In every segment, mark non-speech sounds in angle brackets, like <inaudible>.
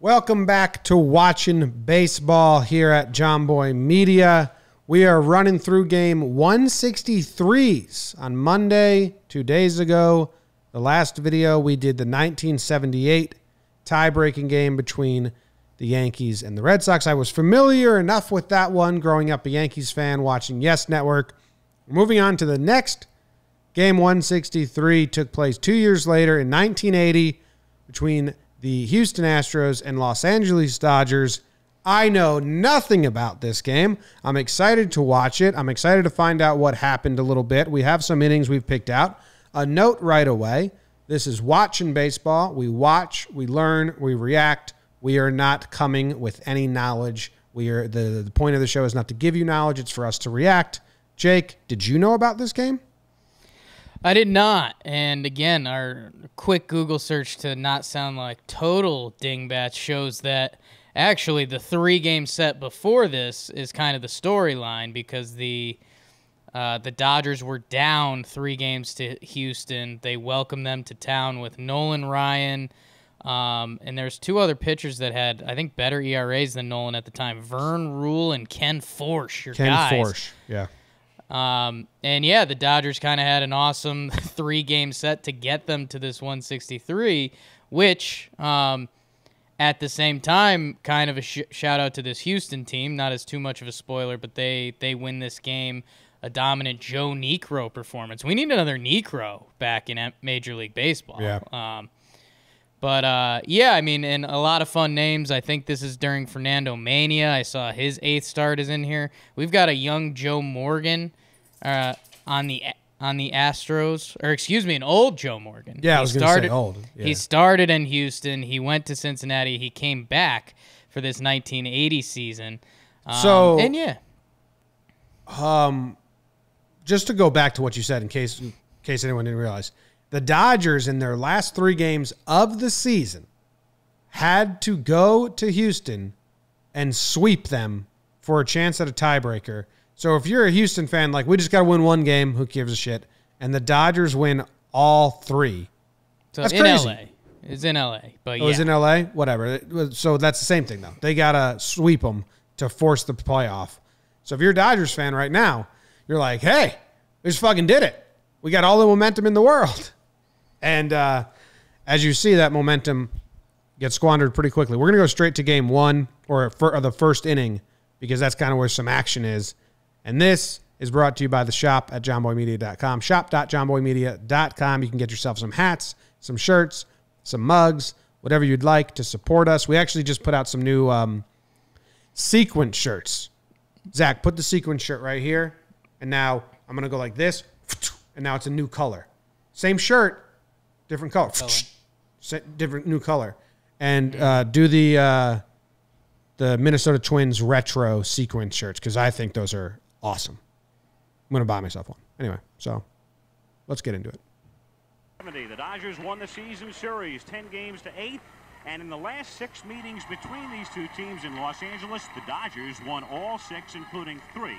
Welcome back to watching baseball here at Jomboy Media. We are running through game 163s on Monday, two days ago. The last video, we did the 1978 tie breaking game between the Yankees and the Red Sox. I was familiar enough with that one growing up a Yankees fan watching Yes Network. Moving on to the next game 163 took place two years later in 1980 between the Houston Astros and Los Angeles Dodgers. I know nothing about this game. I'm excited to watch it. I'm excited to find out what happened a little bit. We have some innings we've picked out. A note right away this is watching baseball. We watch, we learn, we react. We are not coming with any knowledge. We are the, the point of the show is not to give you knowledge, it's for us to react. Jake, did you know about this game? I did not. And again, our quick Google search to not sound like total dingbats shows that actually the three game set before this is kind of the storyline because the uh, the Dodgers were down three games to Houston. They welcomed them to town with Nolan Ryan. Um, and there's two other pitchers that had, I think, better ERAs than Nolan at the time: Vern Ruhle and Ken Forsch. Your Ken guys. Forsch, yeah. Um, and yeah, the Dodgers kind of had an awesome <laughs> three game set to get them to this 163, which, um, at the same time, kind of a sh- shout out to this Houston team. Not as too much of a spoiler, but they they win this game. A dominant Joe Niekro performance. We need another Niekro back in Major League Baseball. Yeah. Um, but uh, yeah, I mean, and a lot of fun names. I think this is during Fernando Mania. I saw his eighth start is in here. We've got a young Joe Morgan uh, on the on the Astros, or excuse me, an old Joe Morgan. Yeah, I He was going to started- say old. Yeah. He started in Houston. He went to Cincinnati. He came back for this 1980 season. Um, So- and yeah, um, just to go back to what you said in case in case anyone didn't realize the dodgers in their last three games of the season had to go to houston and sweep them for a chance at a tiebreaker. So if you're a houston fan like we just got to win one game who gives a shit? And the dodgers win all three. So That's in crazy. LA. It's in LA, but oh, it yeah. was in la whatever. So that's the same thing though. They gotta sweep them to force the playoff. So if you're a dodgers fan right now you're like hey we just fucking did it. We got all the momentum in the world and uh, as you see that momentum gets squandered pretty quickly we're gonna go straight to game one or, for, or the first inning because that's kind of where some action is and this is brought to you by the shop at jomboymedia.com. Shop.jomboymedia.com. You can get yourself some hats, some shirts, some mugs, whatever you'd like to support us. We actually just put out some new um, sequin shirts. Zach, put the sequin shirt right here. And now I'm going to go like this. And now it's a new color. Same shirt, different color. Sa- Different new color. And uh, do the uh, the Minnesota Twins retro sequin shirts because I think those are awesome. I'm going to buy myself one. Anyway, so let's get into it. The Dodgers won the season series 10 games to 8. And in the last six meetings between these two teams in Los Angeles, the Dodgers won all six, including three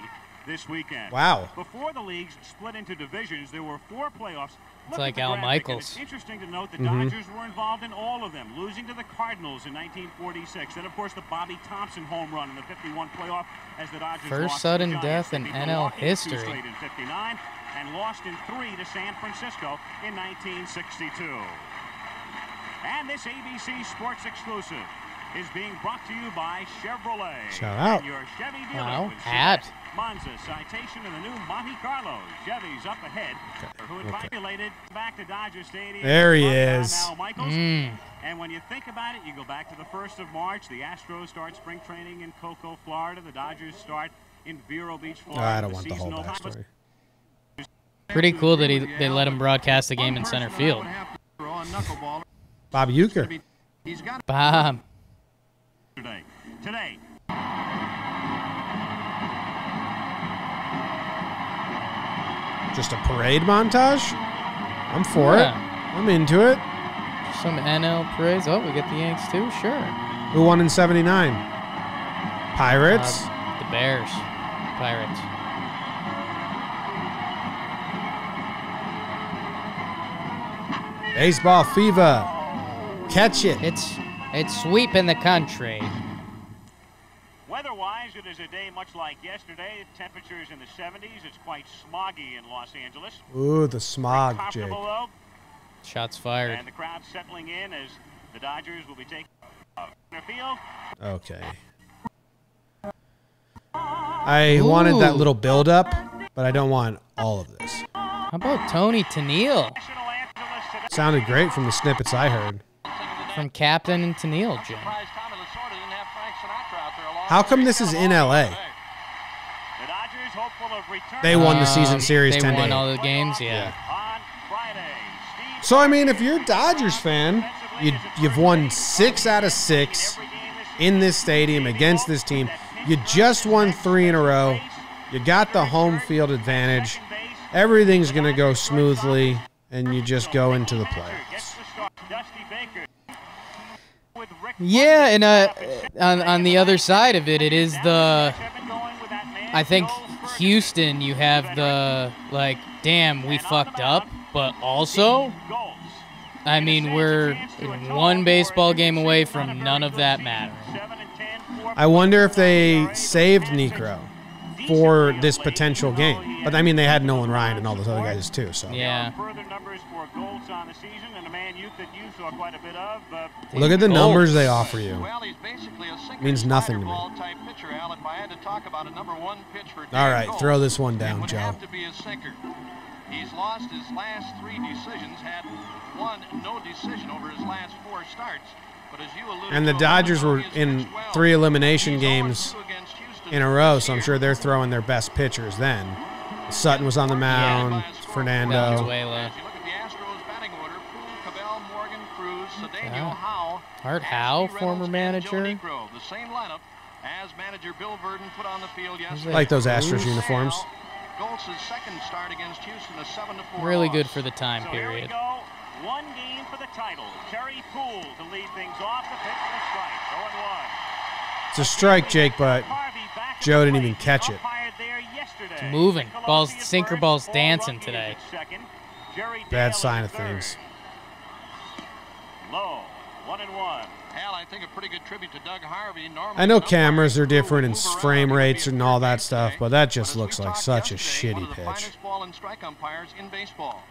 this weekend. Wow. Before the leagues split into divisions, there were four playoffs. It's Look like Al graphic, Michaels. It's interesting to note the Mm-hmm. Dodgers were involved in all of them, losing to the Cardinals in 1946. Then, of course, the Bobby Thomson home run in the 51 playoff as the Dodgers First lost to sudden the Giants. death in NL history. in 59 and lost in three to San Francisco in 1962. And this ABC Sports exclusive is being brought to you by Chevrolet. Shout out. And your Chevy dealer Wow, with hat. Chevette, Monza citation of the new Monte Carlo. Chevy's up ahead. Who had okay. violated back to Dodger Stadium. There he is. Al Michaels. Mm. And when you think about it, you go back to the 1st of March. The Astros start spring training in Cocoa, Florida. The Dodgers start in Vero Beach, Florida. I don't want the season whole backstory. pretty cool that he they let him broadcast the game in center field. Bob Uecker. Bob, Today. Today. Just a parade montage? I'm for Yeah. it. I'm into it. some NL praise. Oh, we get the Yanks too. Sure. Who won in 79? Pirates? Uh, the Bears, Pirates. Baseball fever. Catch it. It's It's sweeping the country. Weather-wise, it is a day much like yesterday. Temperatures in the 70s. It's quite smoggy in Los Angeles. Ooh, the smog, Jake. Though, Shots fired. and the crowd settling in as the Dodgers will be taking center field. Okay. I wanted that little build up, but I don't want all of this. How about Toni Tennille National Angeles today. Sounded great from the snippets I heard. from Captain and Tennille, Jim? How come this is in LA? The Dodgers hopeful of return They won the season um, series They 10 to won 8. all the games, yeah. on So I mean, if you're a Dodgers fan, you you've won six out of six in this stadium against this team. You just won three in a row. You got the home field advantage. Everything's gonna go smoothly, and you just go into the playoffs. Dusty Baker with Rick Yeah, and uh, on on the other side of it, it is the. I think Houston, you have the like, damn, we fucked up, but also, I mean, we're one baseball game away from none of that mattering. I wonder if they saved Niekro for this potential game. But I mean, they had Nolan Ryan and all those other guys too. So Yeah. Saw quite a bit of. Uh, look at the Goals. numbers they offer you. Well, he's basically a sinker Means nothing to me. ball type pitcher, Al. If I had to talk about a number one pitch for All Dan throw this one down, Joe. have to be a sinker. He's lost his last three decisions, had one no decision over his last four starts. But as you alluded And the to, Dodgers were in well. three elimination He's games 0-2 against Houston in a row, so I'm sure they're throwing their best pitchers then. Sutton was on the mound, Fernando. Valenzuela. As you look at the Astros batting order, Puhl, Cabell, Morgan, Cruz, Howe, Art Howe, former manager. Niekro. The same lineup as manager Bill Virdon put on the field yesterday. Like those Astros uniforms. Goltz' second start against Houston, a 7-4 Really loss. good for the time so here we period. go. One game for the title. Terry Puhl to lead things off. The pitch and a strike. 0 1. It's a strike, Jake, but Harvey back at Joe didn't even catch it. Umpired there yesterday. It's moving. Balls- sinker balls dancing today. is at second. Jerry Bad sign of things. Low. One and one. Al, I think a pretty good tribute to Doug Harvey. Normally, I know cameras are different and frame rates and all that stuff, but that just as looks like such a shitty pitch. ball and strike umpires in baseball.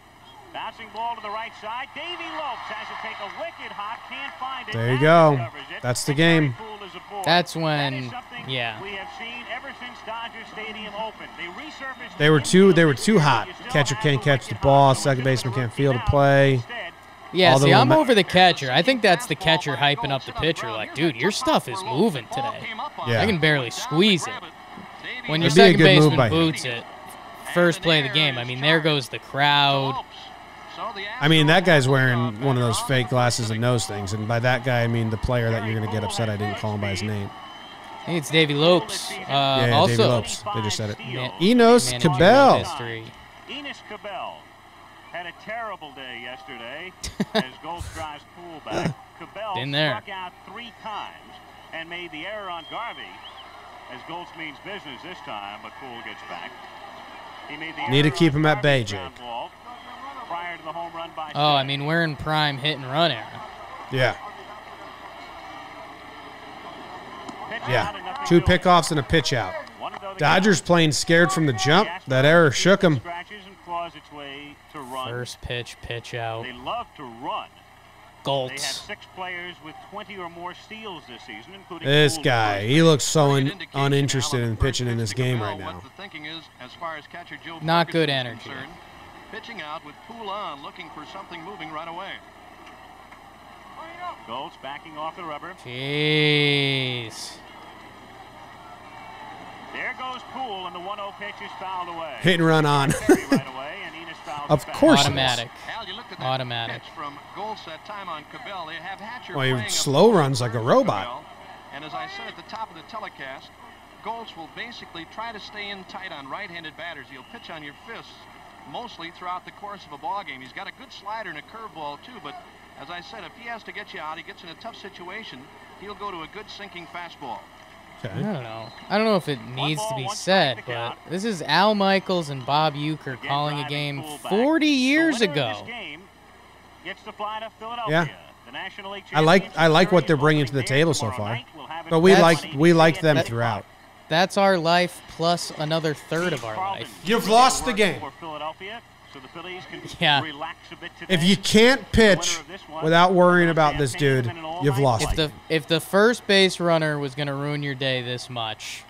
Bouncing ball to the right side. Davey Lopes has to take a wicked hot. Can't find it. There you go. That's the game. Puhl is aboard. That's That when- is something yeah. We have seen ever since Dodger Stadium opened. They resurfaced They were too they were too hot. but you still Catcher can't catch the ball. Second baseman can't field a root it play. Instead. Yeah, All see, I'm momen- over the catcher. I think that's the catcher hyping up the pitcher. Like, dude, your stuff is moving today. Yeah. I can barely squeeze it. When your That'd second baseman by him. boots it, first play of the game, I mean, there goes the crowd. I mean, that guy's wearing one of those fake glasses and nose things, and by that guy I mean the player that you're going to get upset I didn't call him by his name. I think it's Davey Lopes. Uh, Yeah, yeah, also, Davey Lopes. They just said it. Man- Enos man Cabell. Enos Cabell had a terrible day yesterday <laughs> as Goltz drives Puhl back. Cabell Been there. struck out three times and made the error on Garvey as Goltz means business this time, but Puhl gets back. He made the Need to keep on him at bay, Garvey's Jake. Prior to the home run by Oh, I mean, we're in prime hit and run era. Yeah, yeah. out and nothing Two pickoffs and a pitch out. One to go to Dodgers playing scared from the jump. That error shook him. Scratches its way to run. First pitch, pitch out. They love to run. They have six players with 20 or more steals this season, including This guy, he looks so un- uninterested in pitching in this game right now. The thinking is, as far as catcher Joe Not Ferguson good energy. Pitching out with Puhl on, looking for something moving right away. Goltz backing off the rubber. Jeez. There goes Puhl, and the 1-0 pitch is fouled away. Hit and run on. Terry right away, and Enos fouls <laughs> Of course. Automatic. Al, you looked at that Automatic. from Goltz that time on Cabell. They have Hatcher Well, he slow runs like a robot. Cabell. And as I said at the top of the telecast, Goltz will basically try to stay in tight on right-handed batters. He'll pitch on your fists mostly throughout the course of a ball game. He's got a good slider and a curveball too, but as I said, if he has to get you out, he gets in a tough situation, he'll go to a good sinking fastball. I don't know. I don't know if it needs to be said, to but count. this is Al Michaels and Bob Uecker calling a game Puhl 40 years ago. gets to fly to Philadelphia. Yeah. The National League I like- I like what they're bringing to the table so far. night. We'll have it But we That's- like we like them 8 throughout. That's our life plus another third of our life. You've lost the work game. For Philadelphia, so the Phillies can <laughs> Yeah. relax a bit today. If you can't pitch without worrying about this dude, you've lost. If the if the first base runner was gonna ruin your day this much,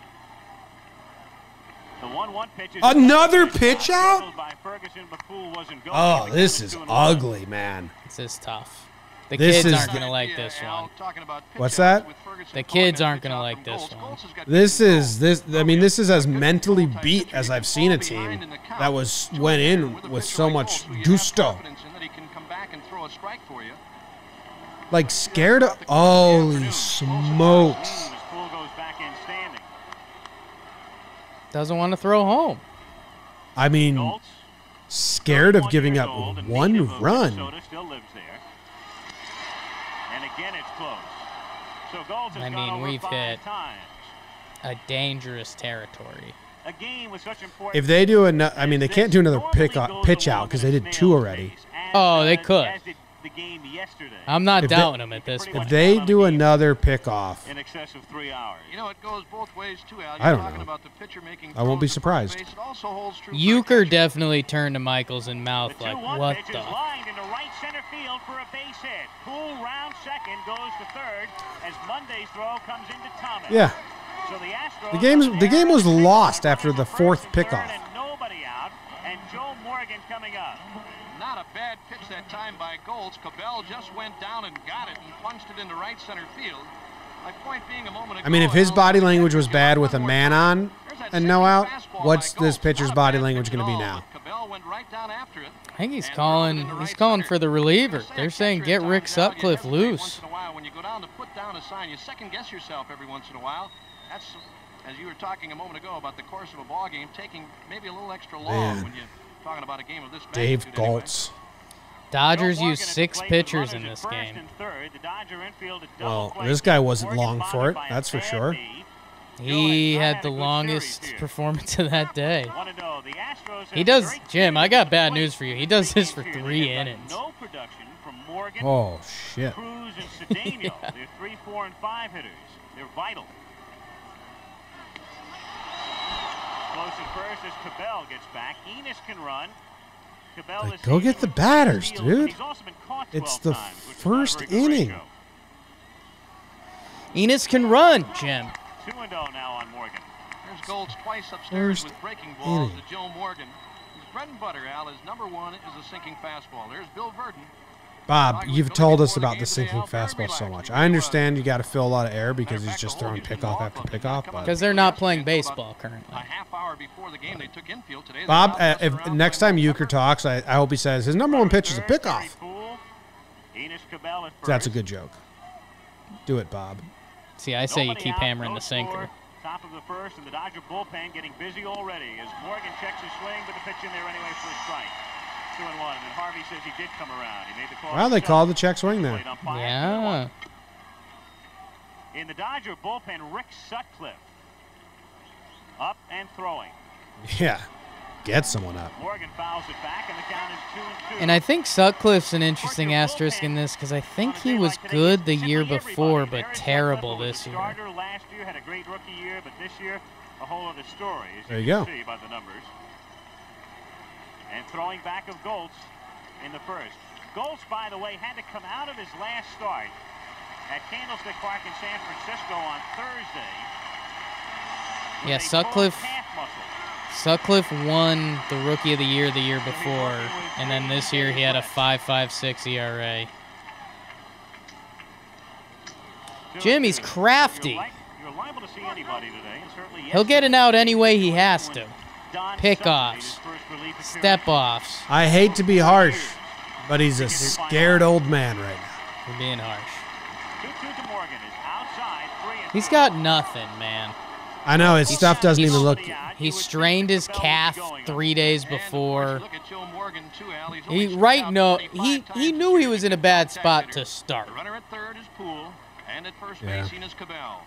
The 1-1 pitch is Another pitch out? Dribbled by Ferguson, but Puhl wasn't going. Oh, this is two and one. ugly, man. this is tough. The This kids is aren't gonna like this one. talking about pitch What's that? The kids aren't gonna like this one. Goltz has got This is this. I oh, mean, this is as mentally beat as I've seen a team in the count. that was went in with a with pitcher so much Goltz, who you have gusto. confidence in that he can come back and throw a strike for you. Like scared of. Holy smokes! As Puhl goes back in standing. Doesn't want to throw home. I mean, scared of giving up one run. Minnesota, still lives there. And again, it's close. So Goltz has I mean, over we've hit- times. A dangerous territory. A game with such important If they do another, I mean, they can't do another pick goes pitch out because they did two already. Oh, they does- could. As did the game yesterday. I'm not If they- doubting them at this If point. If they do another pick off, in excess of three hours. You know, it goes both ways too, Al. You're I don't talking know. about the pitcher making I won't be throws to first surprised. base. It also holds true for a Uecker definitely turned to Michaels and The mouth like, what the? is lined into right center field for a base hit. Puhl round second goes to third as Monday's throw comes into Thomas. yeah, So the Astros The game's- the game was lost after the fourth and third pickoff. And nobody out, and Joe Morgan coming up. Not a bad pitch that time by Goltz. Cabell just went down and got it and punched it into right center field. My point being a moment ago. I mean, if his body language was bad with a man on and no out, what's this pitcher's body language going to be now? but Cabell went right down after it. I think he's calling. drilled it into He's calling for the reliever. They're saying get at Rick times, Sutcliffe loose. Once in a while, when you go down to put down a sign, you second guess yourself every once in a while. That's as you were talking a moment ago about the course of a ball game, taking maybe a little extra long when you're talking about a game of this Dave magnitude anyway. Goltz. Dodgers Joe used six pitchers in this game. and third. The Dodger infield at double Well, this guy wasn't long for it, that's for sure. He had the longest performance of that day. Wanna know, oh, the Astros He does, Jim. I got bad news for you. He does this for three innings. No production from Morgan, Oh shit! Cruz, and Cedeno. <laughs> They're three, four, and five hitters. They're vital. Close at first as Cabell gets back. Enos can run. Cabell Like, this go get the with batters, steals, dude. He's also been caught It's the times, which is not a first inning. ratio. Enos can run, Jim. 2 and 0 now on Morgan. There's Goltz twice upstairs First with breaking balls inning. to Joe Morgan. His bread and butter, Al, is number one is a sinking fastball. There's Bill Virdon. Bob, you've told us about the sinking fastball so much. I understand you got to fill a lot of air because he's just throwing pickoff after pickoff. But Because they're not playing baseball currently. A half hour before the game, they took infield today. Bob, uh, if next time Uecker talks, I, I hope he says his number one pitch is a Third, pickoff. Henry Puhl. Enos Cabell at That's a good joke. Do it, Bob. See, I say you keep hammering the sinker. Top of the first, and the Dodger bullpen getting busy already as Morgan checks his swing, but the pitch in there anyway for a strike. Two and one, and then Harvey says he did come around. He made the call. Wow, they himself. called the check swing there. Plate umpire, two and Yeah. In the Dodger bullpen, Rick Sutcliffe up and throwing. Yeah, get someone up. Morgan fouls it back, and the count is two and two. And I think Sutcliffe's an interesting asterisk in this because I think he was good the year before, but terrible this year. Starter last year had a great rookie year, but this year a whole other story. There you can go. See by the numbers. And throwing back of Goltz in the first. Goltz, by the way, had to come out of his last start at Candlestick Park in San Francisco on Thursday. Yeah, Sutcliffe- torn calf muscle. Sutcliffe won the Rookie of the Year the year before, and then this year he had a 5.56 ERA. Two Jim, and crafty. You're, li- you're liable to see anybody today, and certainly He'll get an out any way he has to. Pickoffs, Sutton made his first relief appearance. Step offs. I hate to be harsh, but he's a scared old man right now. We're being harsh. 2-2 to Morgan is outside, three and He's two. got nothing, man. I know his stuff doesn't even look. He strained his calf three days And, of course, before. look at Joe Morgan, too, Al. He's He right no he he knew he was in a bad spot to start. The runner at third is Puhl, and at first Yeah. base, Enos Cabell.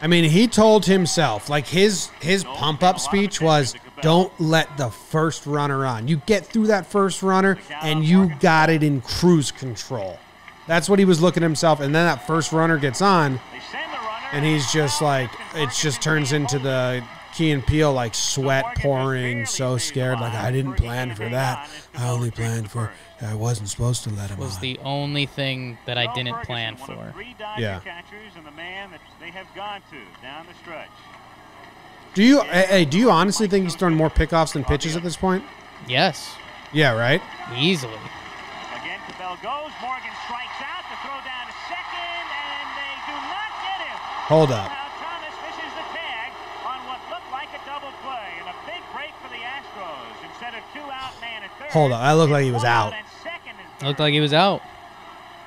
I mean, he told himself like his his pump up speech was, "Don't let the first runner on. You get through that first runner, and you got it in cruise control." That's what he was looking at himself, and then that first runner gets on, They send the runner, and he's just like, it just turns into the Key and Peele like sweat pouring, so scared, like I didn't plan for that. I only planned for. I wasn't supposed to let him Was on. the only thing that I didn't plan for. Yeah. catchers and the man that they have gone to down the stretch. Do you? Hey, hey, do you honestly think he's thrown more pickoffs than pitches at this point? Yes, Yeah, right. easily. Again, Cabell goes. Morgan strikes out. The throw down to second, and they do not get him. Hold up. Now Thomas misses the tag on what looked like a double play, and a big break for the Astros. Instead of two out, man at third. Hold up, that looked like he was out. and second Looked like he was out.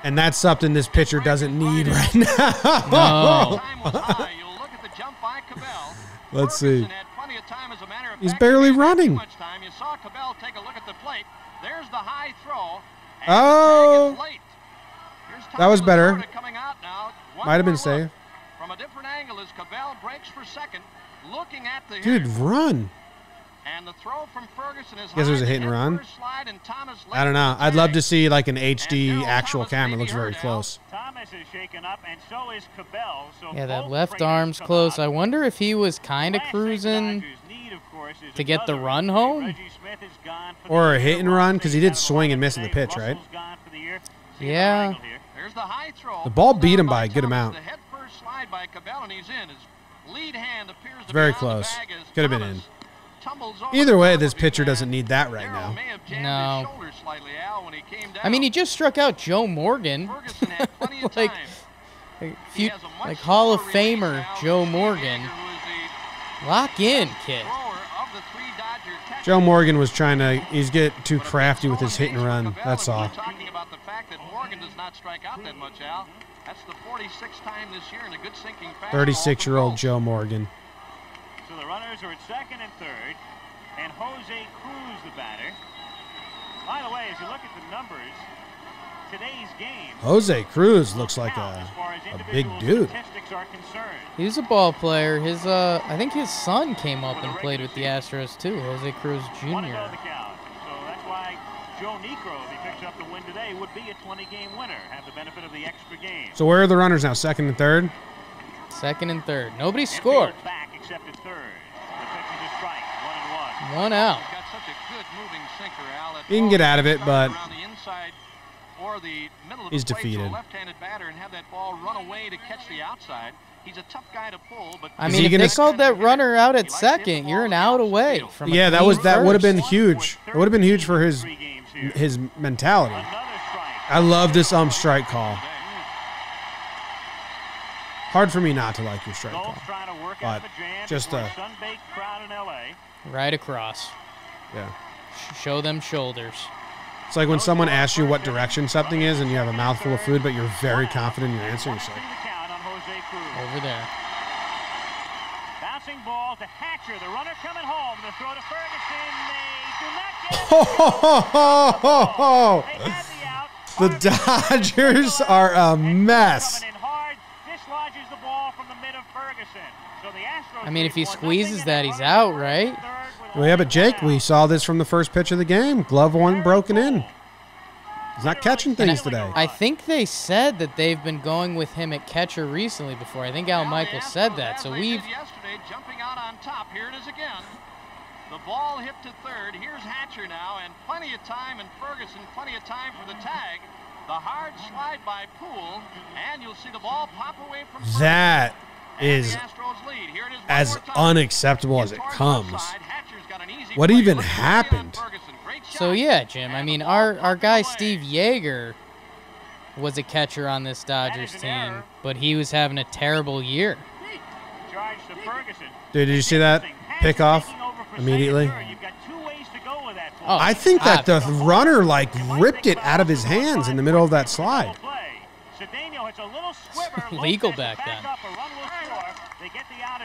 And that's something this pitcher doesn't need right now. No. Time was high. You'll look at the jump by Cabell. Let's see. Ferguson had plenty of time, as a matter of He's barely He didn't have running. Too much time. You saw Cabell take a look at the plate. There's the high throw. and Oh. the tag is late. Here's That was better. Lasorda coming out now. One Might have been safe. From a different angle as Cabell breaks for second, looking at the Dude, run. And the throw from Ferguson is Guess it was a hit and run? slide, and Thomas I don't know. I'd love to see like an HD actual Thomas camera. may Looks very close. Thomas is shaken up, and so is Cabell. So Yeah, that left arm's close. out. I wonder if he was kind of cruising. Dodgers need, of course, is to get the run home? Reggie Smith is gone for the Or a hit and run because he did swing and miss at the pitch, right? Russell's gone for the year. See Yeah. another angle here. There's the high throw. The ball beat him by a good amount. The head first slide by Cabell, and he's in. His lead hand appears to Very be on the close. bag Could have been in. Tumbles over Either way, this pitcher doesn't need that right now. may have jammed No. his shoulder slightly, Al, when he came down. I mean, he just struck out Joe Morgan. Ferguson had <laughs> plenty of Like, time. Like, He fu- has a much like Hall of Famer Joe Morgan. Yeager, who is the Lock in, kid. thrower of the three Dodger catchers. Joe Morgan was trying to. He's get too crafty with his hit and run. That's all. Talking about the fact that Morgan does not strike out that much, Al. That's the 46th time this year and a good sinking 36 year old Joe Morgan. So the runners are at second and third, and Jose Cruz, the batter. By the way, as you look at the numbers, today's game. Jose Cruz looks like a, as far as a big dude. Are. He's a ball player. His uh, I think his son came up and played with the Astros too. Jose Cruz One to go Jr. So that's why Joe Niekro, if he picks up the win today, would be a 20-game winner, have the benefit of the extra game. So where are the runners now? Second and third. Second and third. Nobody scored. back except at third. The pitch is a strike. One and one. One out. He's got such a good moving sinker, Al. He can get out of it, but around the or the of he's the plate to a defeated. left-handed batter and have that ball run away to catch the outside. He's a tough guy to pull, but I mean, if gonna they called that runner out at likes to hit the second, you're an out away from a Yeah, that was that would have been huge. It would have been huge for his Three games here. his mentality. I love this um strike call. Hard for me not to like your strike Gold's call. trying to work But out the jam just before a- uh, a sun-baked crowd in L.A. Right across. Yeah. Show them shoulders. It's like when someone asks you what direction something is and you have a mouthful of food, but you're very confident in your answer. You're like, the count on Jose Cruz. Over there. Bouncing ball to Hatcher. The runner coming home. The throw to Ferguson. They do not get it. ho, ho, ho, ho, ho. The out. The Harvey Dodgers are a and mess. Coming in hard, dislodges the ball from the mid of Ferguson. So the Astros I mean, if he squeezes that, he's out, right? third with Well, yeah, but Jake, we saw this from the first pitch of the game. Glove one broken in. He's not catching things today. I think they said that they've been going with him at catcher recently before. I think Al Well, Michaels said that. So we've yesterday, jumping out on top. Here it is again. The ball hit to third. Here's Hatcher now, and plenty of time, and Ferguson plenty of time for the tag. The hard slide by Puhl, and you'll see the ball pop away from That And is the Astros lead. Here it is one as unacceptable as it comes. left side. Hatcher's got an easy What even Look at the happened? on Ferguson. Great so yeah, Jim. I mean, our our guy. Steve Yeager was a catcher on this Dodgers team, but he was having a terrible year. Charge to Ferguson. Dude, did you see that pick off immediately? You've got two ways to go with that Oh, I think that the runner like ripped it out of his hands in the middle of that slide. Cedeno hits a little squiver. <laughs> Legal back back then. <laughs>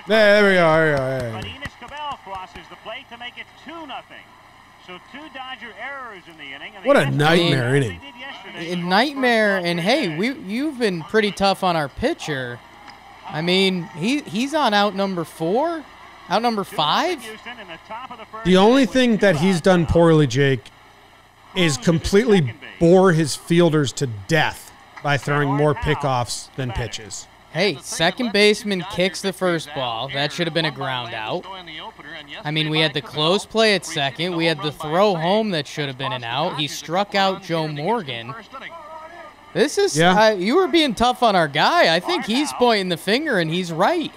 There, there we go. There we go. there But. Enos Cabell crosses the plate to make it 2 nothing. So two Dodger errors in the inning. and What a nightmare did inning. A nightmare, and hey, we you've been pretty tough on our pitcher. I mean, he he's on out number four, out number five. The top of the first The only thing that he's done poorly, Jake, is completely bore his fielders to death by throwing more pickoffs than pitches. Hey, second baseman kicks the first ball. That should have been a ground out. I mean, we had the close play at second. We had the throw home that should have been an out. He struck out Joe Morgan. This is Yeah. uh, you were being tough on our guy. I think he's pointing the finger and he's right.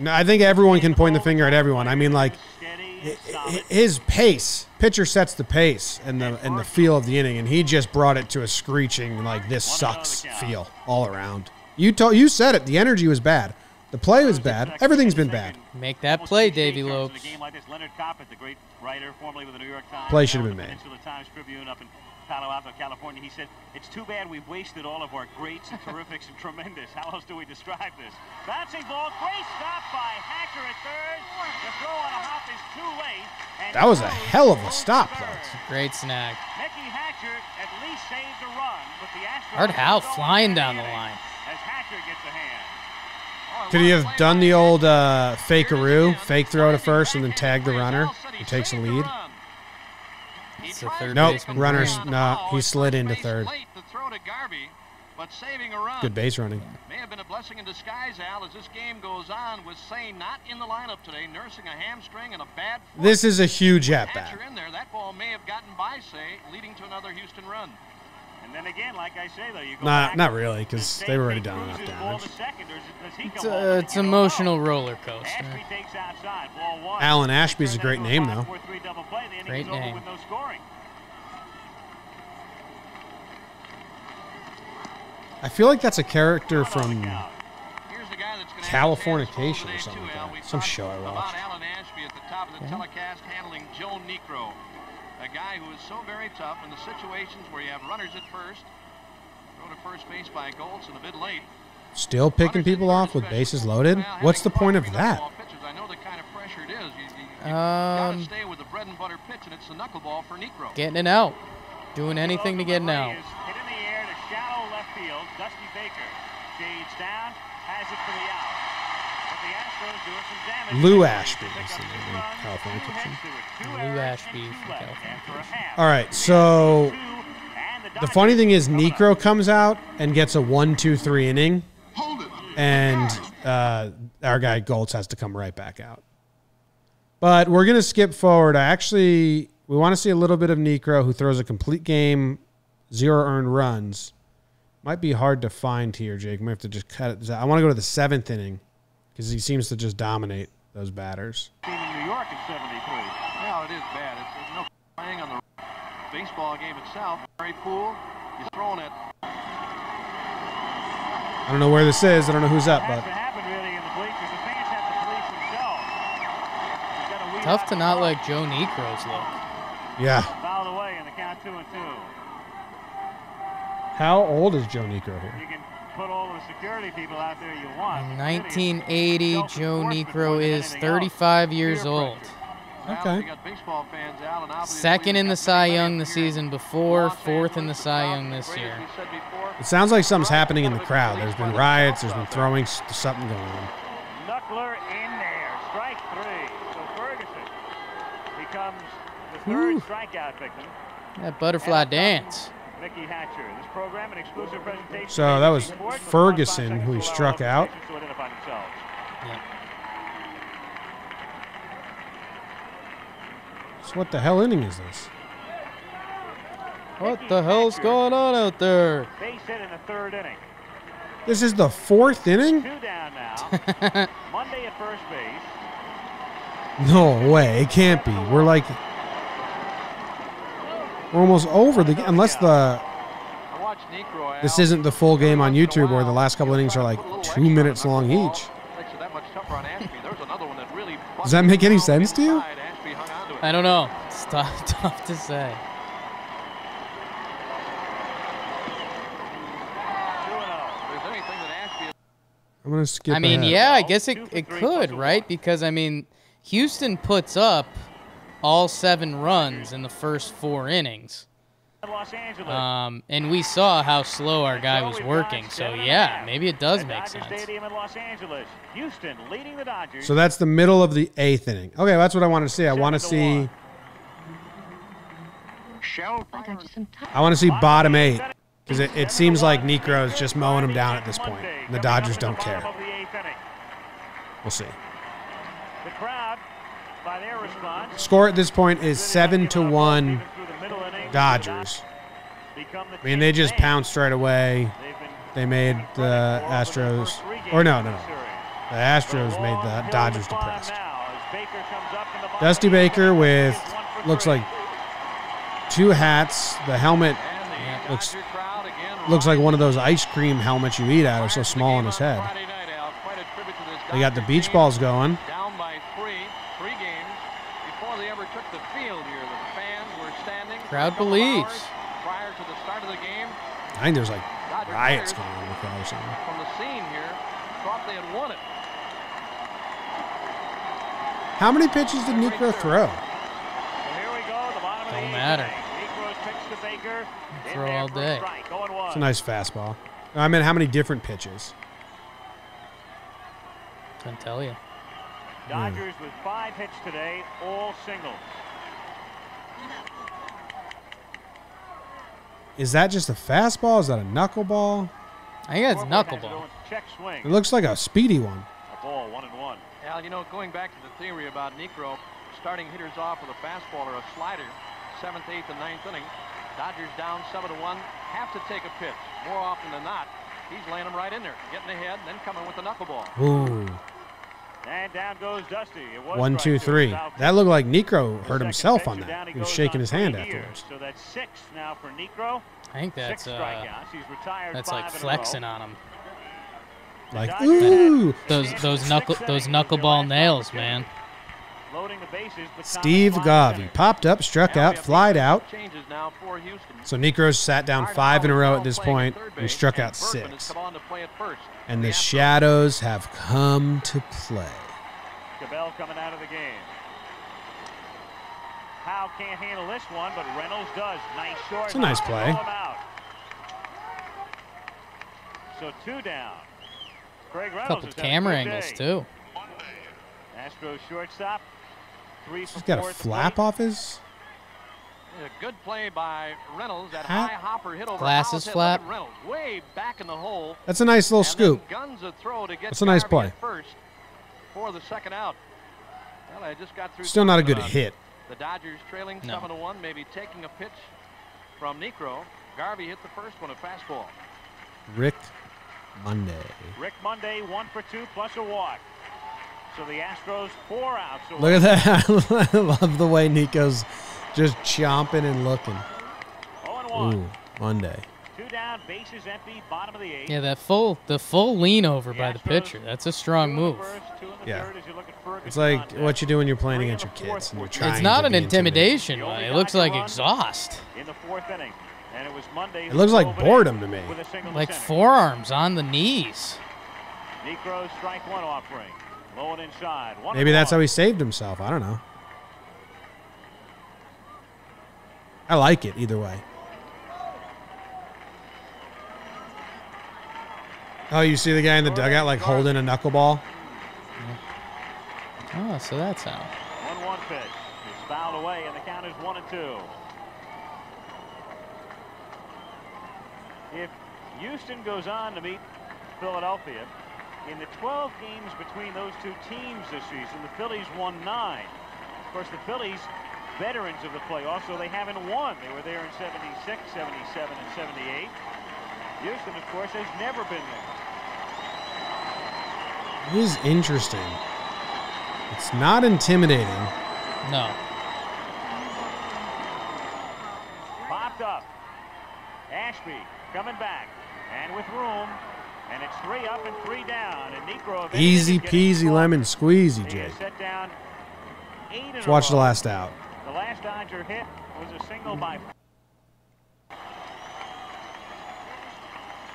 No, I think everyone can point the finger at everyone. I mean, like Steady hi- and hi- solid. his pace, pitcher sets the pace and the and the feel of the inning, and he just brought it to a screeching like this sucks feel all around. You told you said it. The energy was bad. The play was bad. Everything's been bad. Make that play, Davey Lopes. A game like this, Leonard Koppett, the great writer, formerly with the New York Times, Play should have been made. Peninsula Times Tribune up in Palo Alto, California. He said, "It's too bad we've wasted all of our greats and <laughs> terrifics and tremendous. How else do we describe this? Bouncing ball, great stop by Hacker at third. The throw on a hop is too late. and That was a hell of a stop, third. though. Great snag. Mickey Hatcher at least saved a run, but the Astros Art Howe flying down the line. As Hatcher gets a hand. Could he have done the old uh, fakearoo, fake throw to first, and then tag the runner who takes the lead? It's the third Nope, baseman. runners- dream. nah, he slid into third. Good base running. May have been a blessing in disguise, Al, as this game goes on with Cey not in the lineup today, nursing a hamstring and a bad foot. This is a huge at bat. In there. That ball may have gotten by Cey, leading to another Houston run. And then again, like I say, though, you go Nah, back not really, because they were already same done thing, enough damage. second, or does he It's, come home and it's hit emotional low? roller coaster. Ashby takes outside, ball one. Alan Ashby's a great that name, though. 5-4-3 play. The Great is over name. with no scoring. I feel like that's a character from Here's the guy that's gonna Californication or something like that. Some show I About watched. Alan Ashby at the top of the telecast handling Joe Niekro, a guy who is so very tough in the situations where you have runners at first, throw to first base by Goltz in a bit late. still picking people off with bases loaded. What's the point of that? I know the kind of pressure it is. You, you, you gotta Um, stay with the bread and butter pitch, and it's the knuckleball for Niekro. Getting it out. Doing anything to get it out. Hit in the air to shallow left field. Dusty Baker shades down, has it for the out. But the Astros doing some damage. Lou Ashby pick is the name, runs, California two pitcher. hits to it, two Lou Ashby from. California And for a pitcher. half, All right, so Astros two, and the funny thing is. Niekro comes out and gets a one, two, three inning, and uh, our guy Goltz has to come right back out. But we're gonna skip forward. I actually we want to see a little bit of Niekro, who throws a complete game, zero earned runs. Might be hard to find here, Jake. Might have to just cut it. I want to go to the seventh inning because he seems to just dominate those batters. Team in New York in 73. Yeah, it is bad. It's, there's no playing on the baseball game itself. Very cool. He's throwing it. I don't know where this is. I don't know who's up, but happened really in the bleachers. The fans have to police themselves. He's got a weed Tough to not like Joe Niekro's look. yeah. Fouled away in the count two and two. How old is Joe Niekro here? You can put all the security people out there you want. In 1980, Joe self-enforcement Niekro is anything else. 35 years old. Okay. we got baseball fans, Al, and obviously Second in the Cy Young the season before, fourth in the Cy Young this year. as we said before. It sounds like something's happening in the crowd. There's been riots. There's been throwing. Something going on. Knuckler in there. Strike three. So Ferguson becomes the third Whew. strikeout victim. That butterfly dance. Mickey Hatcher. This program, an exclusive presentation. So that was Ferguson who he seconds to allow struck out. organizations To identify themselves. Yep. So what the hell inning is this? What the hell's going on out there? Base hit in the third inning. This is the fourth inning? Two down now. <laughs> Monday at first base. No way. It can't be. We're like we're almost over the unless the I watched Niekro, this isn't the full game on Every once in a YouTube where the last couple innings are like put a little two minutes long each. Makes it that much tougher on Ashby. There was another one that really Does that make any sense to you? inside. Ashby hung on to it. I don't know. It's tough, <laughs> tough to say. Two and. If there's anything that Ashby I'm gonna skip. I mean, ahead. yeah, I guess it, it could, right? Because, I mean, Houston puts up all seven runs in the first four innings. Los Angeles. Um, and we saw how slow our guy was working. So yeah, maybe it does At make Dodger sense. Stadium in Los Angeles. Houston leading the Dodgers. So that's the middle of the eighth inning. Okay, that's what I want to see. I want to see. I got you some time. I want to see bottom eight because it, it seems like Niekro is just mowing them down at this point. The Dodgers don't care. We'll see. The crowd, by their response, Score at this point is seven to one Dodgers. Dodgers. I mean, they just pounced right away. They made the Astros, or no, no, no. The Astros made the Dodgers depressed. Dusty Baker with looks like two hats. The helmet Looks- Dodger crowd again looks like one of those ice cream helmets you eat out of, so Prior to the small on his head. Friday night, Al, quite a tribute to this They got the beach balls going. Down by three, three games before they ever took the field here. The fans were standing. for a Crowd believes. Prior to the start of the game, I think there's like Dodger riots players going on in the crowd or something. from the scene here thought they had won it. How many pitches did Niekro throw? So here we go, the bottom of the Don't eighth matter. inning. Pitch to Baker. Throw all day. strike, It's a nice fastball. I mean, how many different pitches? Couldn't tell you. Dodgers with five hits today, all singles. Is that just a fastball? Is that a knuckleball? I think that's Corcoran has it knuckleball. Check swing. It looks like a speedy one. A ball, one and one. Al, you know, going back to the theory about Niekro starting hitters off with a fastball or a slider, seventh, eighth, and ninth inning, Dodgers down seven to one, have to take a pitch. More often than not, he's laying them right in there, getting ahead, and then coming with the knuckleball. Ooh. And down goes Dusty. It was One, strike two, two. three. Foul That looked like Niekro hurt himself on that. He was shaking his hand three here. afterwards. So that's six now for Niekro. I think that's uh, strikeouts. He's retired that's like flexing on him. Like, ooh. Those those knuckle those knuckleball nails, man. Loading the bases, but Steve Thomas Garvey popped up, struck Now out, have flied out. Changes now for Houston. So Niekro's sat down Art five in a row at this playing point third and struck out six. on to play at first. And the Astros shadows have come to play. Cabell coming out of the game. Howe can't handle this one, but Reynolds does. Nice short. It's a nice play. throw. So two down. Craig Reynolds Couple has had a camera angles day. too. Astros shortstop. Three He's for got a flap plate. off his. A good play by Reynolds. That Hat? high hopper hit over Glasses Howell's head. flap. Reynolds way back in the hole. That's a nice little and scoop. Guns a throw to get That's a nice play. First for the second out. Well, I just got through Still not a good about hit. The Dodgers trailing No. seven to one, maybe taking a pitch from Niekro. Garvey hit the first one, a fastball. Rick Monday. Rick Monday, one for two plus a walk. So the Astros four outs. away. Look at that. <laughs> I love the way Niekro's just chomping and looking. 0 and 1. Ooh, Monday. Two down, bases empty, bottom of the eighth. Yeah, that full the full lean over The by the pitcher. That's a strong Two in the move. first, two in the Yeah. third as you look at Ferguson It's like contact. what you do when you're playing Three against your kids and you're trying It's not to an be intimidation. The uh, It looks like exhaust. in the fourth inning. And it was Monday. It looks like drove it in boredom to me. with a single to Like center. forearms on the knees. Niekro strike one offering. Low and inside. One Maybe and that's how he saved himself. I don't know. I like it either way. Oh, you see the guy in the dugout like holding a knuckleball? Oh, so that's how. One one pitch. It's fouled away, and the count is one and two. If Houston goes on to meet Philadelphia, in the 12 games between those two teams this season, the Phillies won nine. Of course, the Phillies, veterans of the playoffs, so they haven't won. They were there in 76, 77, and 78. Houston, of course, has never been there. It is interesting. It's not intimidating. No. Popped up. Ashby coming back. And with room. And it's three up and three down. And eventually Easy peasy lemon squeezy, Jake. has set down eight in Let's watch the last out. The last Dodger hit was a single by.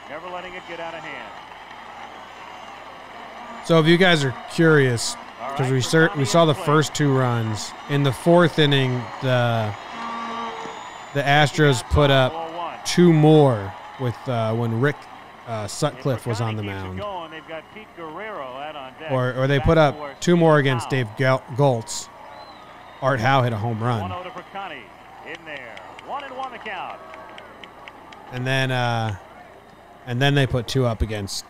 Never letting it get out of hand. So if you guys are curious, because we start, we saw the first two runs in the fourth inning. The the Astros put up two more with uh, when Rick uh, Sutcliffe was on the McConaughey keeps it mound, Going, got Pete Guerrero out on deck. or or they put up two more against Dave Gol- Goltz. Art Howe hit a home run, over to Percani. In there. One and one the count. and then uh, and then they put two up against.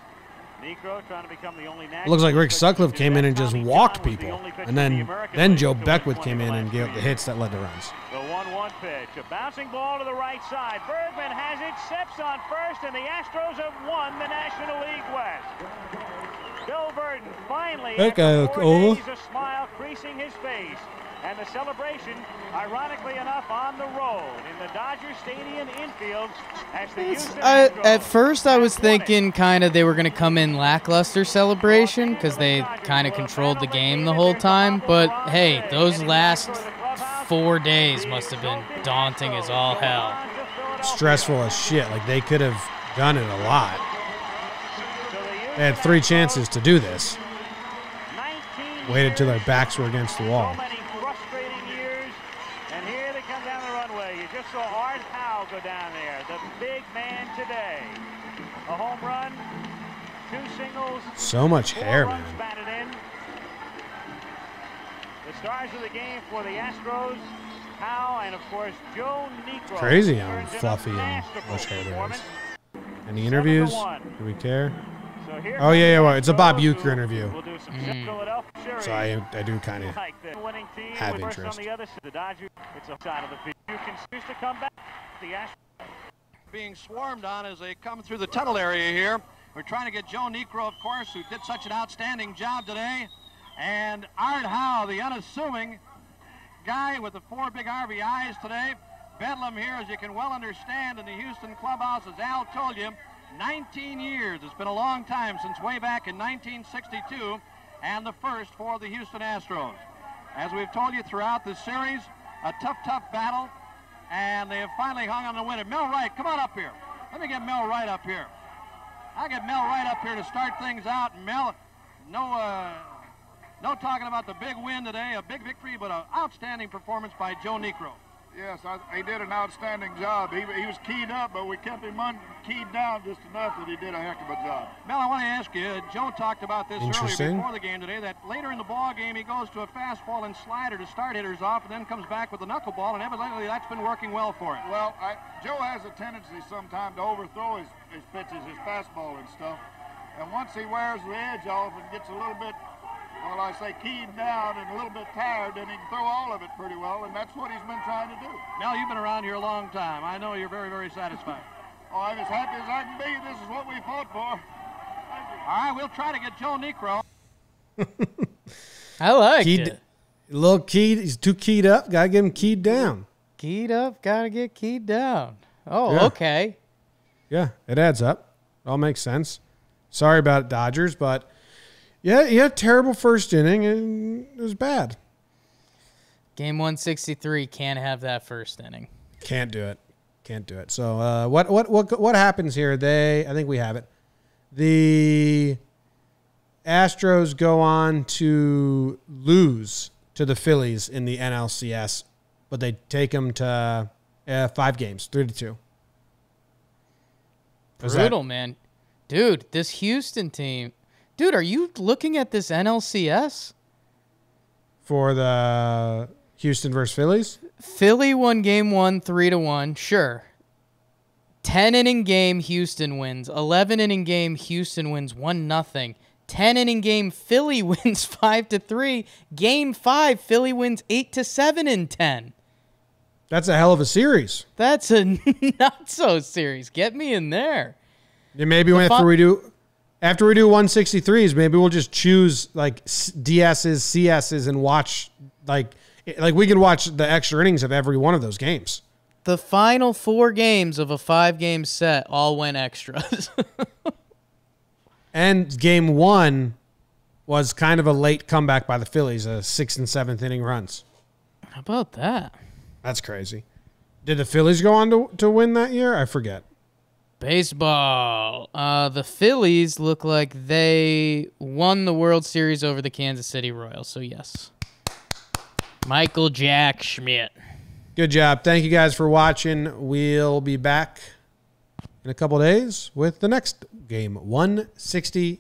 Niekro trying to become the only It looks like Rick Sutcliffe came in and just walked John was the people, and then then Joe Beckwith came in and gave up the hits that led to runs. The 1-1 pitch. A bouncing ball to the right side. Bergman has it. Steps on first, and the Astros have won the National League West. Bill Virdon finally, That after four old. days, a smile creasing his face. And the celebration, ironically enough, on the road in the Dodger Stadium infield as the Houston I, at first, I was have won it. thinking kind of they were going to come in lackluster celebration because they kind of controlled the game the whole time. But hey, those last four days must have been daunting as all hell. Stressful as shit. Like they could have done it a lot. They had three chances to do this. Waited till their backs were against the wall. So many frustrating years, and here they come down the runway. You just saw Art Howe go down there, the big man today. A home run, two singles, So much hair, man. Batted. The stars of the game for the Astros, Howe, and of course Joe Niekro. Crazy how Turns in a fluffy and masterful much hair there is. Any interviews? Do we care? So Oh, yeah, yeah, well, it's a Bob Astros, Uecker who interview. will do some Mm. So I I do kind of. like the winning team have with interest. on the other side. The Dodgers, it's a side of the field. You can choose to come back. The Astros being swarmed on as they come through the tunnel area here. We're trying to get Joe Niekro, of course, who did such an outstanding job today, and Art Howe, the unassuming guy with the four big RBIs today. Bedlam here, as you can well understand, in the Houston clubhouse, as Al told you, 19 years. It's been a long time since way back in 1962, and the first for the Houston Astros. As we've told you throughout the series, a tough, tough battle, and they have finally hung on the winner. Mel Wright, come on up here. Let me get Mel Wright up here. I'll get Mel Wright up here to start things out. Mel, no, uh, no talking about the big win today, a big victory, but an outstanding performance by Joe Niekro. Yes, I, he did an outstanding job. He, he was keyed up, but we kept him un, keyed down just enough that he did a heck of a job. Mel, I want to ask you, uh, Joe talked about this earlier before the game today, that later in the ball game he goes to a fastball and slider to start hitters off and then comes back with a knuckleball, and evidently that's been working well for him. Well, I, Joe has a tendency sometimes to overthrow his, his pitches, his fastball and stuff. And once he wears the edge off and gets a little bit, well, I say keyed down and a little bit tired, and he can throw all of it pretty well, and that's what he's been trying to do. Mel, you've been around here a long time. I know you're very, very satisfied. <laughs> Oh, I'm as happy as I can be. This is what we fought for. All right, we'll try to get Joe Niekro. <laughs> I liked Keyed, it. a little keyed. He's too keyed up. Gotta get him keyed down. Keyed up, gotta get keyed down. Oh, Yeah. okay. Yeah, it adds up. It all makes sense. Sorry about it, Dodgers, but yeah, yeah, terrible first inning and it was bad. Game 163 can't have that first inning. Can't do it. Can't do it. So uh, what what what what happens here? They I think we have it. The Astros go on to lose to the Phillies in the NLCS, but they take them to uh, five games, three to two. Brutal, man. Dude, this Houston team. Dude, are you looking at this NLCS? for the Houston versus Phillies. Philly won game one, three to one. Sure. 10 inning game, Houston wins. 11 inning game, Houston wins 1 nothing. 10 inning game, Philly <laughs> wins 5 to 3. Game 5, Philly wins 8 to 7 in 10. That's a hell of a series. That's a <laughs> not so series. Get me in there. Yeah, maybe when fu- after we do after we do 163s, maybe we'll just choose like DSs, CSs, and watch like like we can watch the extra innings of every one of those games. The final four games of a five game set all went extras. <laughs> And game one was kind of a late comeback by the Phillies, a sixth and seventh inning runs. How about that? That's crazy. Did the Phillies go on to, to win that year? I forget. Baseball. Uh, the Phillies look like they won the World Series over the Kansas City Royals. So yes, Michael Jack Schmidt. Good job. Thank you guys for watching. We'll be back in a couple days with the next game 160